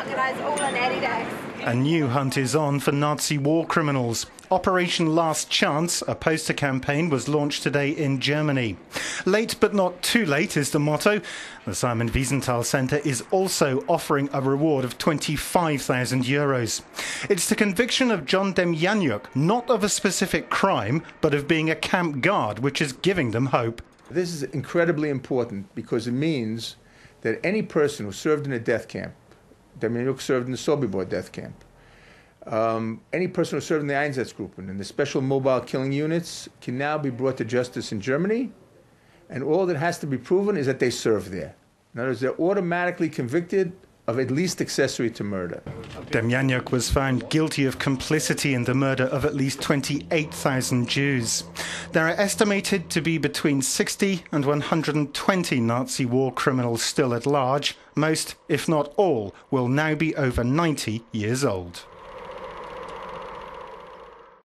organise all on Adidas. A new hunt is on for Nazi war criminals. Operation Last Chance, a poster campaign, was launched today in Germany. Late but not too late is the motto. The Simon Wiesenthal Centre is also offering a reward of 25,000 euros. It's the conviction of John Demjanjuk, not of a specific crime, but of being a camp guard, which is giving them hope. This is incredibly important because it means that any person who served in a death camp, Demjanjuk served in the Sobibor death camp, um, any person who served in the Einsatzgruppen and the special mobile killing units can now be brought to justice in Germany, and all that has to be proven is that they served there. In other words, they're automatically convicted of at least accessory to murder. Demjanjuk was found guilty of complicity in the murder of at least 28,000 Jews. There are estimated to be between 60 and 120 Nazi war criminals still at large. Most, if not all, will now be over 90 years old.